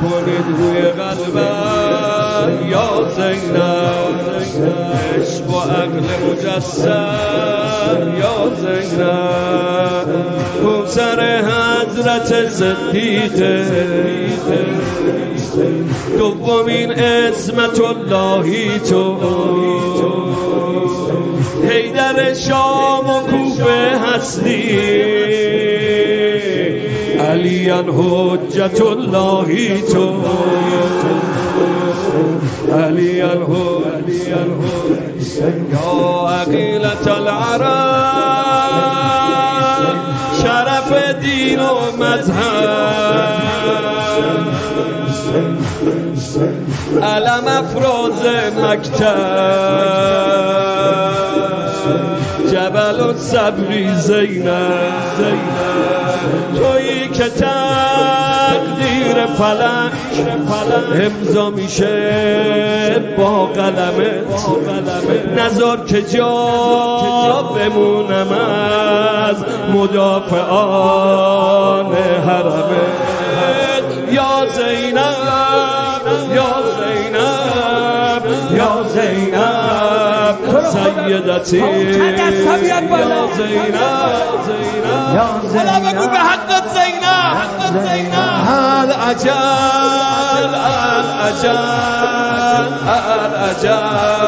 کنید روی قلبم. یا زینب عشق و عقل مجسم. یا زینب سر حضرت صدیقه. دومین اسمت اللهی تو. حیدر شام و کوفه هستی. علیان حجت اللهی تو. علیان علیان یا عقیلت العرب شرف دین و مذهب. علم افراز مکتب. جبل و صبری زینب. تویی که تقدیر فلک امضا میشه با قلمت نظر که جا بمونم از مدافعان حرمه. یا زینب. أبيضة يا زينب زينب أنا بقول بحقة زينب حقة زينب الأجال الأجال الأجال